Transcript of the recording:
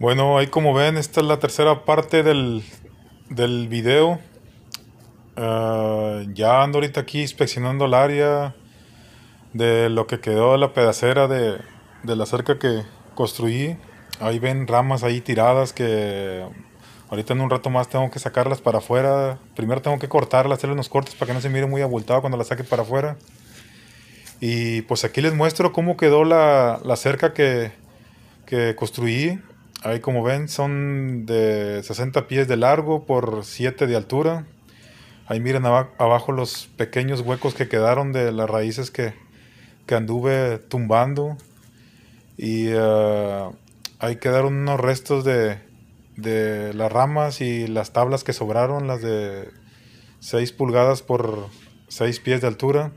Bueno, ahí como ven, esta es la tercera parte del, del video. Ah, ya ando ahorita aquí inspeccionando el área de lo que quedó de la pedacera de, de la cerca que construí. Ahí ven ramas ahí tiradas que ahorita en un rato más tengo que sacarlas para afuera. Primero tengo que cortarlas, hacerle unos cortes para que no se mire muy abultado cuando las saque para afuera. Y pues aquí les muestro cómo quedó la, la cerca que, que construí. Ahí como ven son de 60 pies de largo por 7 de altura. Ahí miren abajo los pequeños huecos que quedaron de las raíces que, que anduve tumbando. Y uh, ahí quedaron unos restos de, de las ramas y las tablas que sobraron, las de 6 pulgadas por 6 pies de altura.